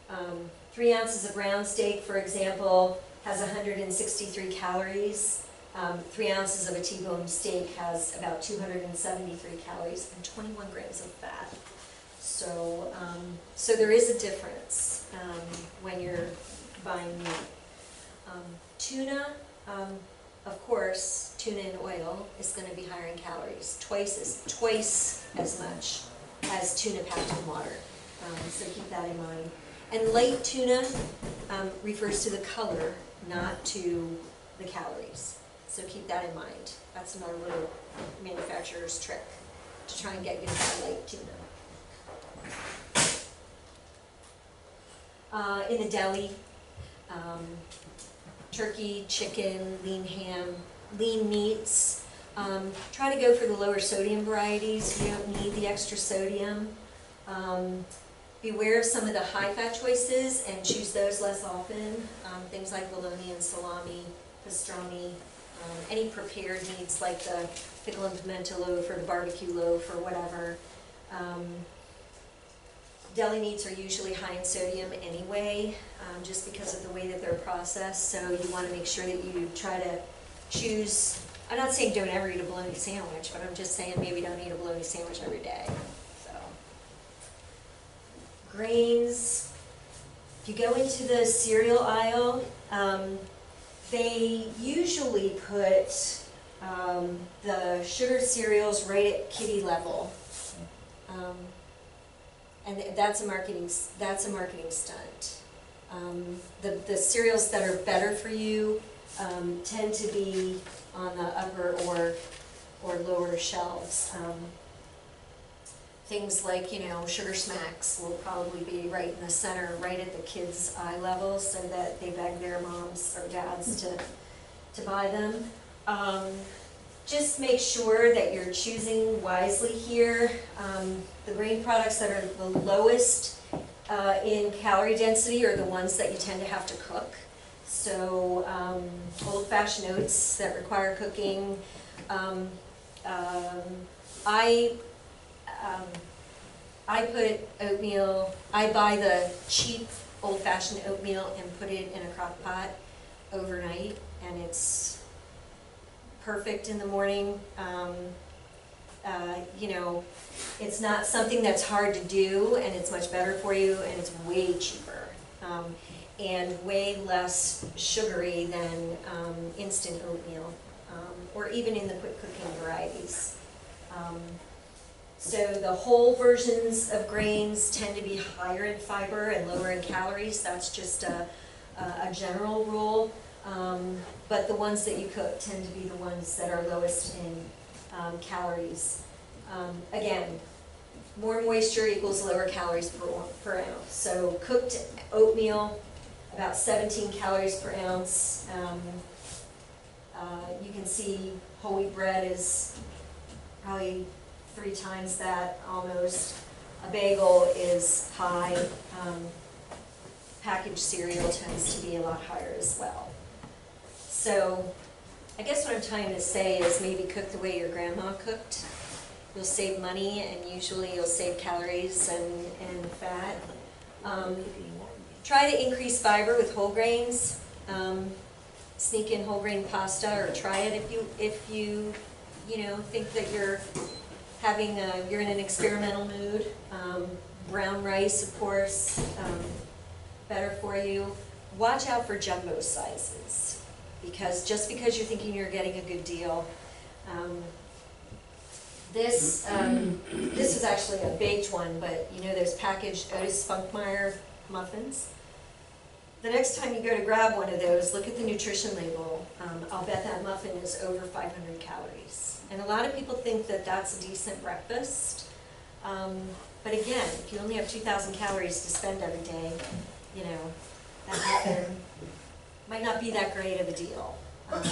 Um, three ounces of brown steak, for example, has hundred and sixty-three calories. Um, three ounces of a T-bone steak has about two hundred and seventy-three calories and twenty-one grams of fat. So, um, so there is a difference, um, when you're buying meat. Um, tuna, um, of course, tuna in oil is gonna be higher in calories, twice as, twice as much as tuna packed in water. Um, so keep that in mind. And light tuna, refers to the color, not to the calories. So keep that in mind. That's another little manufacturer's trick to try and get you to light tuna. Uh, in the deli, um, turkey, chicken, lean ham, lean meats. Um, try to go for the lower sodium varieties. You don't need the extra sodium. Um, beware of some of the high-fat choices and choose those less often. Um, things like bologna and salami, pastrami, um, any prepared meats like the pickle and pimento loaf or the barbecue loaf or whatever. Um, deli meats are usually high in sodium anyway, um, just because of the way that they're processed, so you wanna make sure that you try to choose, I'm not saying don't ever eat a bologna sandwich, but I'm just saying maybe don't eat a bologna sandwich every day, so. Grains, if you go into the cereal aisle, um, they usually put, um, the sugar cereals right at kitty level. Um, and that's a marketing, that's a marketing stunt. Um, the, the cereals that are better for you, um, tend to be on the upper or, or lower shelves. Things like, you know, Sugar Smacks will probably be right in the center, right at the kids' eye level, so that they beg their moms or dads to, to buy them. Um, just make sure that you're choosing wisely here. Um, the grain products that are the lowest uh, in calorie density are the ones that you tend to have to cook. So um, old-fashioned oats that require cooking. Um, um, I, um, I put oatmeal, I buy the cheap old-fashioned oatmeal and put it in a crock pot overnight, and it's perfect in the morning. Um, uh, you know, it's not something that's hard to do, and it's much better for you, and it's way cheaper. Um, and way less sugary than, um, instant oatmeal, um, or even in the quick cooking varieties. So the whole versions of grains tend to be higher in fiber and lower in calories, that's just a, a, general rule. Um, but the ones that you cook tend to be the ones that are lowest in, um, calories. Um, again, more moisture equals lower calories per, per ounce. So cooked oatmeal, about seventeen calories per ounce. Um, Uh, you can see whole wheat bread is probably three times that almost. A bagel is high. Um, packaged cereal tends to be a lot higher as well. So I guess what I'm trying to say is maybe cook the way your grandma cooked. You'll save money and usually you'll save calories and, and fat. Um, try to increase fiber with whole grains. Um, sneak in whole grain pasta or try it if you, if you, you know, think that you're having a, you're in an experimental mood. Um, brown rice, of course, um, better for you. Watch out for jumbo sizes, because just because you're thinking you're getting a good deal, um, this, um, this is actually a baked one, but you know those packaged Otis Spunkmeyer muffins? The next time you go to grab one of those, look at the nutrition label. Um, I'll bet that muffin is over five hundred calories. And a lot of people think that that's a decent breakfast. Um, but again, if you only have two thousand calories to spend every day, you know, that might not be that great of a deal. Um,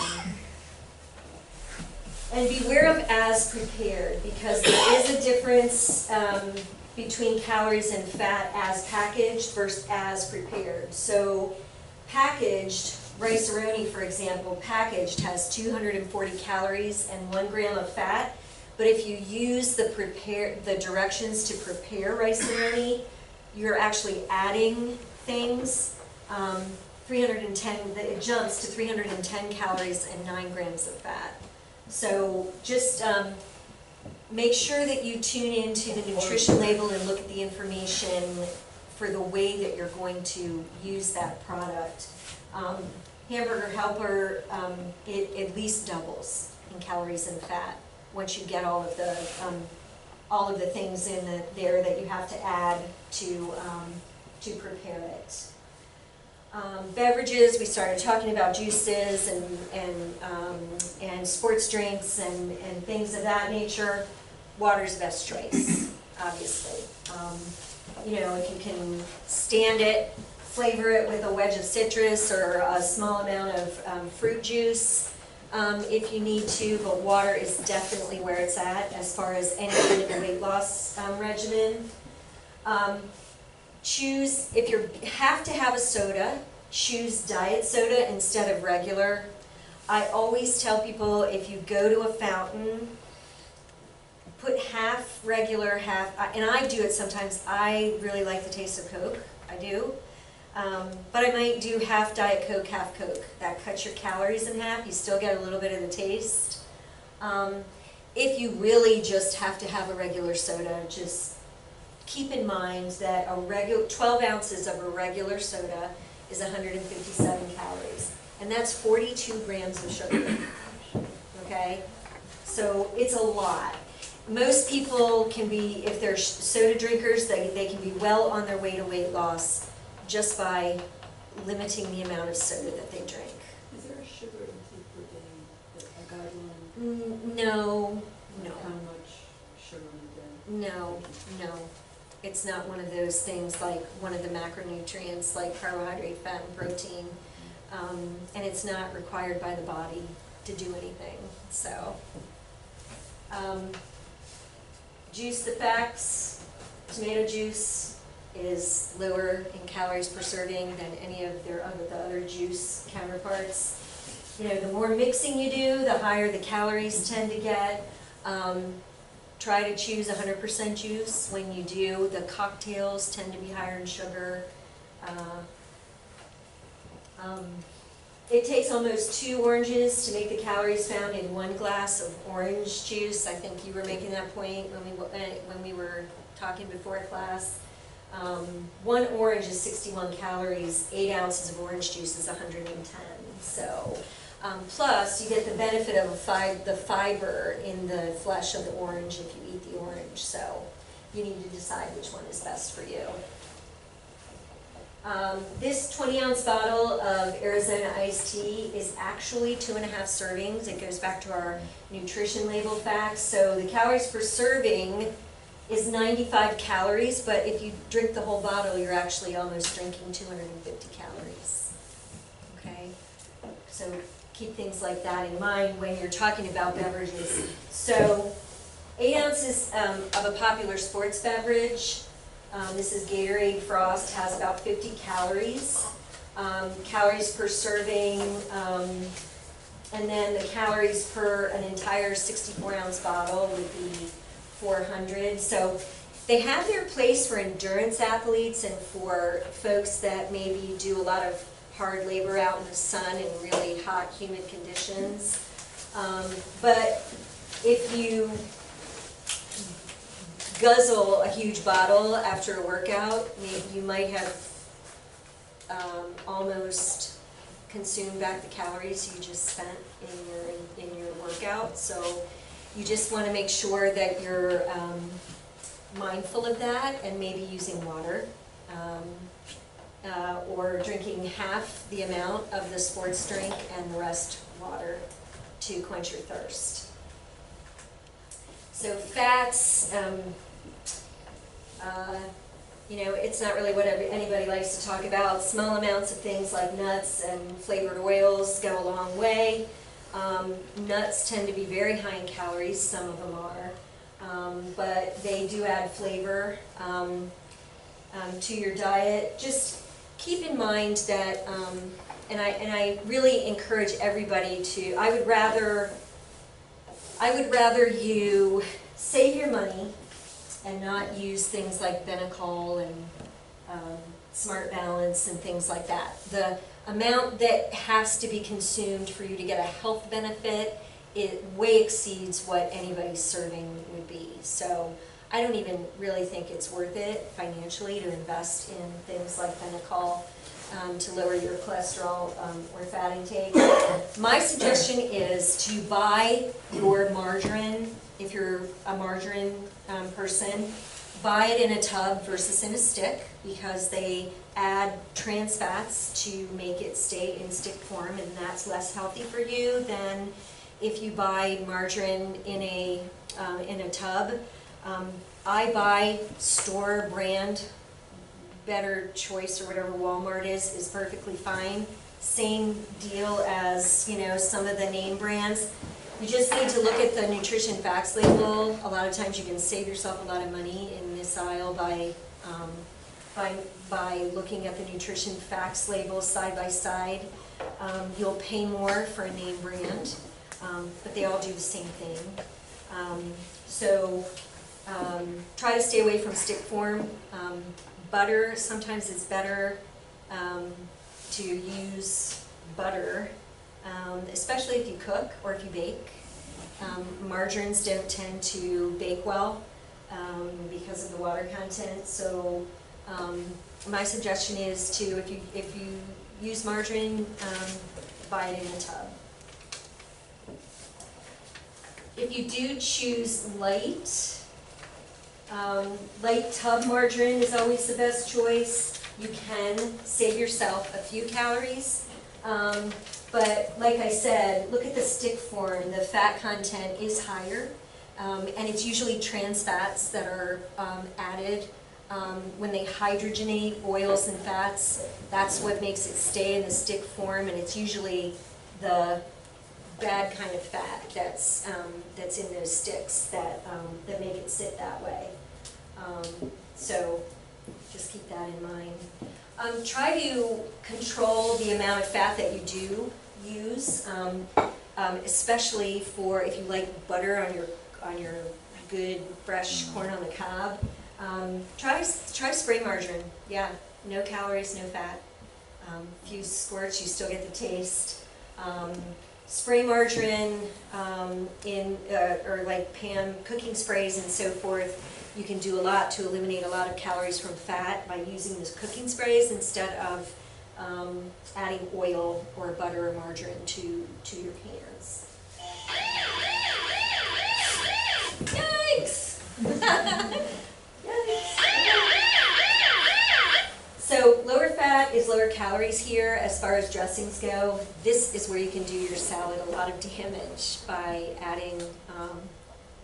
And beware of as prepared, because there is a difference, um, between calories and fat as packaged versus as prepared. So packaged, rice-a-roni, for example, packaged has two hundred and forty calories and one gram of fat. But if you use the prepare, the directions to prepare rice-a-roni, you're actually adding things. Um, three hundred and ten, it jumps to three hundred and ten calories and nine grams of fat. So just, um, make sure that you tune into the nutrition label and look at the information for the way that you're going to use that product. Um, Hamburger Helper, um, it at least doubles in calories and fat, once you get all of the, um, all of the things in the, there that you have to add to, um, to prepare it. Um, beverages, we started talking about juices and, and, um, and sports drinks and, and things of that nature. Water's best choice, obviously. Um, you know, if you can stand it, flavor it with a wedge of citrus or a small amount of, um, fruit juice, um, if you need to, but water is definitely where it's at as far as any kind of weight loss, um, regimen. Um, choose, if you have to have a soda, choose diet soda instead of regular. I always tell people if you go to a fountain, put half regular, half, and I do it sometimes, I really like the taste of Coke, I do. Um, but I might do half Diet Coke, half Coke. That cuts your calories in half, you still get a little bit of the taste. Um, if you really just have to have a regular soda, just keep in mind that a regular, twelve ounces of a regular soda is hundred and fifty-seven calories. And that's forty-two grams of sugar, okay? So it's a lot. Most people can be, if they're soda drinkers, they, they can be well on their way to weight loss just by limiting the amount of soda that they drink. Is there a sugar intake per day, a guideline? Mm, No, no, How much sugar a day? no, no. It's not one of those things like one of the macronutrients like carbohydrate, fat, and protein. Um, and it's not required by the body to do anything, so. Um, juice the facts, tomato juice is lower in calories per serving than any of their other, the other juice counterparts. You know, the more mixing you do, the higher the calories tend to get. Um, try to choose hundred percent juice when you do. The cocktails tend to be higher in sugar. Uh, um, It takes almost two oranges to make the calories found in one glass of orange juice. I think you were making that point when we, when we were talking before class. Um, One orange is sixty-one calories, eight ounces of orange juice is hundred and ten. So, um, plus you get the benefit of fi- the fiber in the flesh of the orange if you eat the orange. So you need to decide which one is best for you. Um, this twenty ounce bottle of Arizona iced tea is actually two and a half servings. It goes back to our nutrition label facts. So the calories per serving is ninety-five calories, but if you drink the whole bottle, you're actually almost drinking two hundred and fifty calories. Okay? So keep things like that in mind when you're talking about beverages. So, eight ounces um, of a popular sports beverage, um, this is Gatorade Frost, has about fifty calories. Um, Calories per serving, um, and then the calories per an entire sixty-four ounce bottle would be four hundred. So they have their place for endurance athletes and for folks that maybe do a lot of hard labor out in the sun in really hot, humid conditions. Um, but if you guzzle a huge bottle after a workout, you- might have um, almost consumed back the calories you just spent in your, in your workout. So you just want to make sure that you're um, mindful of that and maybe using water. um, uh, Or drinking half the amount of the sports drink and the rest water to quench your thirst. So fats, um, uh, you know, it's not really what anybody likes to talk about. Small amounts of things like nuts and flavored oils go a long way. Um, nuts tend to be very high in calories, some of them are, um, but they do add flavor um, um, to your diet. Just keep in mind that, um, and I and I really encourage everybody to. I would rather, I would rather you save your money and not use things like Benecol and um, Smart Balance and things like that. The amount that has to be consumed for you to get a health benefit, it way exceeds what anybody's serving would be. So I don't even really think it's worth it financially to invest in things like Benecol um, to lower your cholesterol um, or fat intake. My suggestion is to buy your margarine, if you're a margarine um, person, buy it in a tub versus in a stick because they add trans fats to make it stay in stick form and that's less healthy for you than if you buy margarine in a, um, in a tub. Um, I buy store brand, better choice or whatever Walmart is, is perfectly fine. Same deal as, you know, some of the name brands. You just need to look at the nutrition facts label. A lot of times you can save yourself a lot of money in aisle by, um, by, by looking at the nutrition facts labels side by side. Um, you'll pay more for a name brand, um, but they all do the same thing. Um, so, um, try to stay away from stick form. Um, butter, sometimes it's better, to use butter especially if you cook or if you bake. Margarines don't tend to bake well um, because of the water content. So um, my suggestion is to, if you, if you use margarine, um, buy it in a tub. If you do choose light, um, light tub margarine is always the best choice. You can save yourself a few calories. Um, but like I said, look at the stick form, the fat content is higher. Um, and it's usually trans fats that are um, added. Um, when they hydrogenate oils and fats, that's what makes it stay in the stick form, and it's usually the bad kind of fat that's, um, that's in those sticks that, um, that make it sit that way. Um, so just keep that in mind. Try to control the amount of fat that you do use, especially for if you like butter on your on your good fresh corn on the cob. Um, try try spray margarine. Yeah, no calories, no fat. Um, few squirts, you still get the taste. Um, spray margarine um, in uh, or like Pam cooking sprays and so forth you can do a lot to eliminate a lot of calories from fat by using those cooking sprays instead of um, adding oil or butter or margarine to, to your pans. Yikes! So lower fat is lower calories here as far as dressings go. This is where you can do your salad a lot of damage by adding um,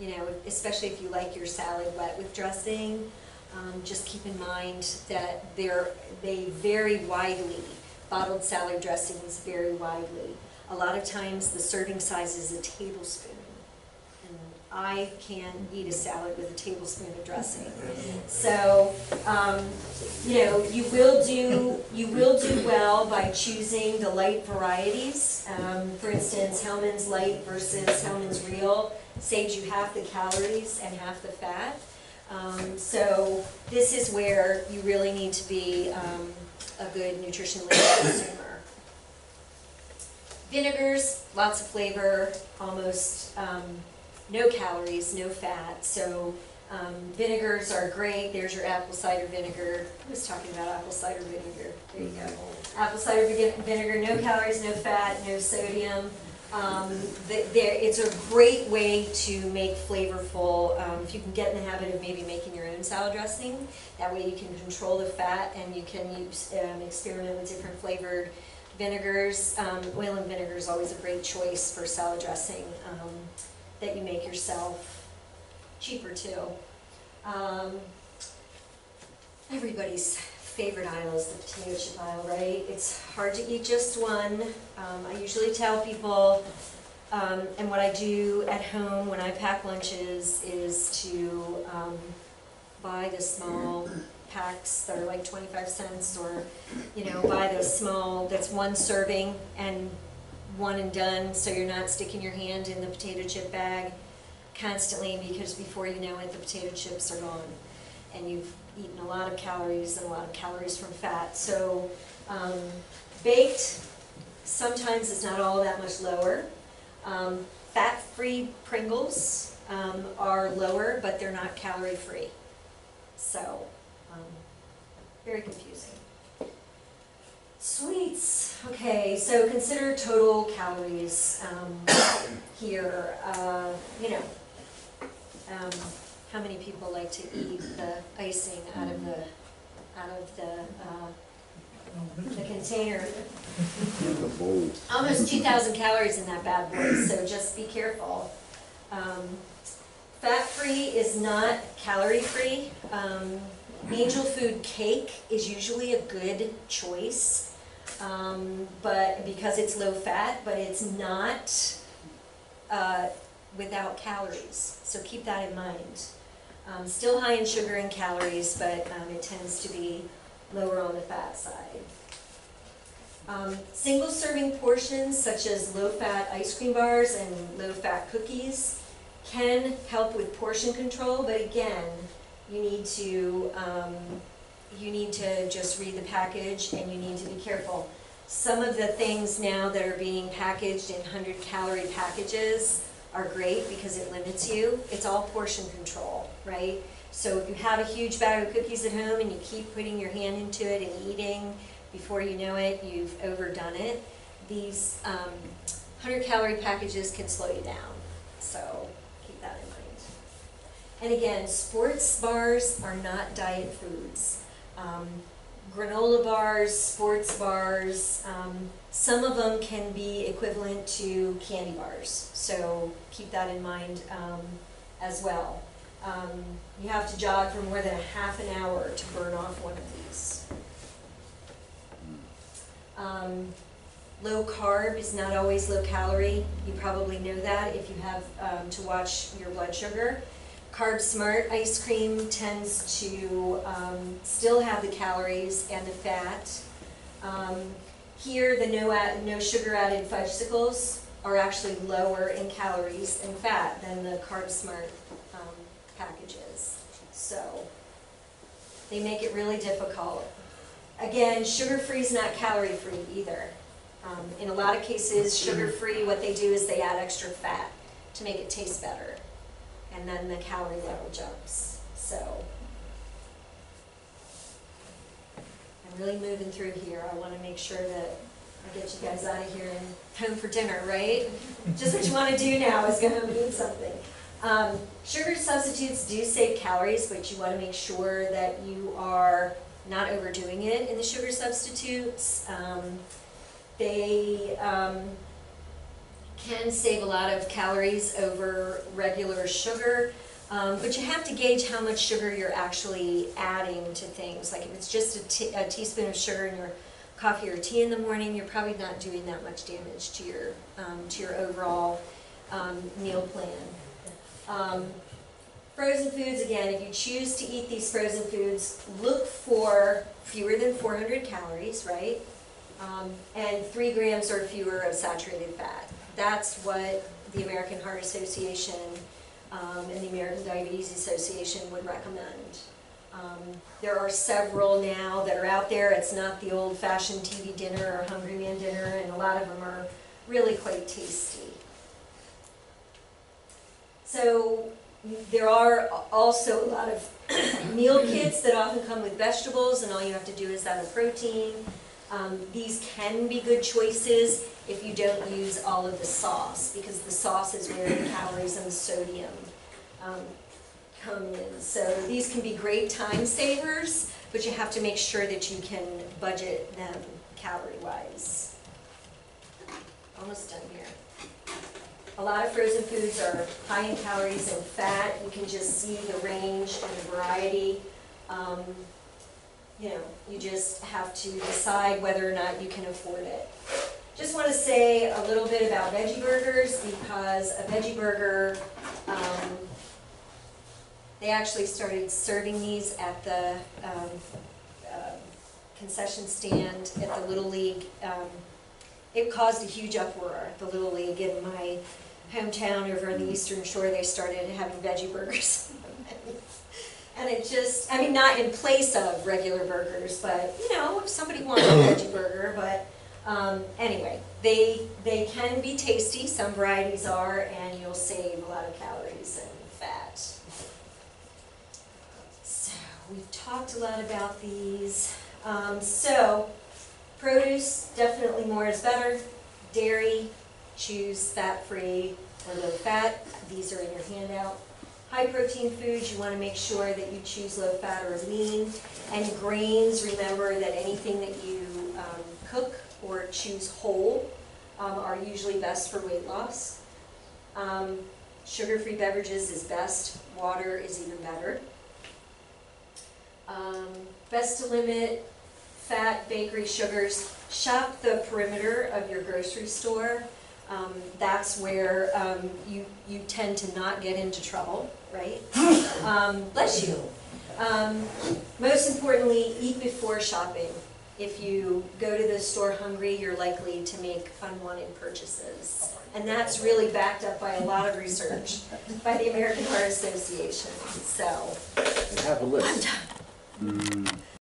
you know, especially if you like your salad wet with dressing, um, just keep in mind that they're, they vary widely. Bottled salad dressings vary widely. A lot of times, the serving size is a tablespoon. I can't eat a salad with a tablespoon of dressing. So, um, you know, you will do, you will do well by choosing the light varieties. Um, for instance, Hellmann's Light versus Hellmann's Real saves you half the calories and half the fat. Um, so this is where you really need to be, um, a good nutrition label [coughs] consumer. Vinegars, lots of flavor, almost, um, no calories, no fat, so, um, vinegars are great, there's your apple cider vinegar, I was talking about apple cider vinegar, there you go. Apple cider vinegar, no calories, no fat, no sodium. Um, it's a great way to make flavorful, um, if you can get in the habit of maybe making your own salad dressing, that way you can control the fat and you can use, um, experiment with different flavored vinegars. Um, oil and vinegar is always a great choice for salad dressing, um, that you make yourself, cheaper too. Um, everybody's favorite aisle is the potato chip aisle, right? It's hard to eat just one. Um, I usually tell people, um, and what I do at home when I pack lunches is to, um, buy the small packs that are like twenty-five cents or, you know, buy the small, that's one serving and one and done, so you're not sticking your hand in the potato chip bag constantly because before you know it, the potato chips are gone. And you've eaten a lot of calories and a lot of calories from fat. So um, baked sometimes is not all that much lower. Um, Fat-free Pringles um, are lower, but they're not calorie-free. So, um, very confusing. Sweets, okay, so consider total calories um, [coughs] here. Uh, you know, um, how many people like to eat the icing out of the out of the uh, the container? Almost 2,000 calories in that bad boy, so just be careful. Um, Fat-free is not calorie-free. Um, Angel food cake is usually a good choice, um, but because it's low fat, but it's not uh, without calories. So keep that in mind. Um, still high in sugar and calories, but um, it tends to be lower on the fat side. Um, single serving portions such as low fat ice cream bars and low fat cookies can help with portion control, but again, you need to, um, you need to just read the package and you need to be careful. Some of the things now that are being packaged in hundred calorie packages are great because it limits you. It's all portion control, right? So if you have a huge bag of cookies at home and you keep putting your hand into it and eating, before you know it, you've overdone it. These um, 100 calorie packages can slow you down, so keep that in mind. And again, sports bars are not diet foods. Um, granola bars, sports bars, um, some of them can be equivalent to candy bars, so keep that in mind um, as well. Um, you have to jog for more than a half an hour to burn off one of these. Um, low carb is not always low calorie. You probably know that if you have um, to watch your blood sugar. Carb Smart ice cream tends to um, still have the calories and the fat. Um, here, the no, add, no sugar added fudgesicles are actually lower in calories and fat than the Carb Smart um, packages. So they make it really difficult. Again, sugar-free is not calorie-free either. Um, in a lot of cases, sugar-free, what they do is they add extra fat to make it taste better. And then the calorie level jumps, so. I'm really moving through here. I wanna make sure that I get you guys out of here and home for dinner, right? Just what you wanna do now is go home and eat something. Um, sugar substitutes do save calories, but you wanna make sure that you are not overdoing it in the sugar substitutes. Um, they um, can save a lot of calories over regular sugar, um, but you have to gauge how much sugar you're actually adding to things. Like if it's just a, teaspoon of sugar in you're coffee or tea in the morning, you're probably not doing that much damage to your, um, to your overall, um, meal plan. Um, Frozen foods, again, if you choose to eat these frozen foods, look for fewer than four hundred calories, right? Um, and three grams or fewer of saturated fat. That's what the American Heart Association, um, and the American Diabetes Association would recommend. Um, there are several now that are out there, it's not the old-fashioned TV dinner or Hungry Man dinner, and a lot of them are really quite tasty. So, there are also a lot of [coughs] meal kits that often come with vegetables, and all you have to do is add a protein. Um, these can be good choices if you don't use all of the sauce, because the sauce is where the calories and the sodium um, come in. So these can be great time savers, but you have to make sure that you can budget them calorie-wise. Almost done here. A lot of frozen foods are high in calories and fat. You can just see the range and the variety. Um, You know, you just have to decide whether or not you can afford it. Just want to say a little bit about veggie burgers because a veggie burger, um, they actually started serving these at the um, uh, concession stand at the Little League. Um, It caused a huge uproar, at the Little League in my hometown over on the Eastern Shore, they started having veggie burgers. [laughs] And it just, I mean, not in place of regular burgers, but, you know, if somebody wants a veggie burger, but, um, anyway, they, they can be tasty, some varieties are, and you'll save a lot of calories and fat. So, we've talked a lot about these. Um, so, produce, definitely more is better. Dairy, choose fat-free or low-fat. These are in your handout. High-protein foods, you want to make sure that you choose low-fat or lean. And grains, remember that anything that you um, cook or choose whole um, are usually best for weight loss. Um, Sugar-free beverages is best, water is even better. Um, Best to limit fat, bakery, sugars. Shop the perimeter of your grocery store. Um, That's where um, you, you tend to not get into trouble, right? [laughs] Um, Bless you. Um, Most importantly, eat before shopping. If you go to the store hungry, you're likely to make unwanted purchases. And that's really backed up by a lot of research by the American Heart Association, so. Have a list. I'm done. Mm,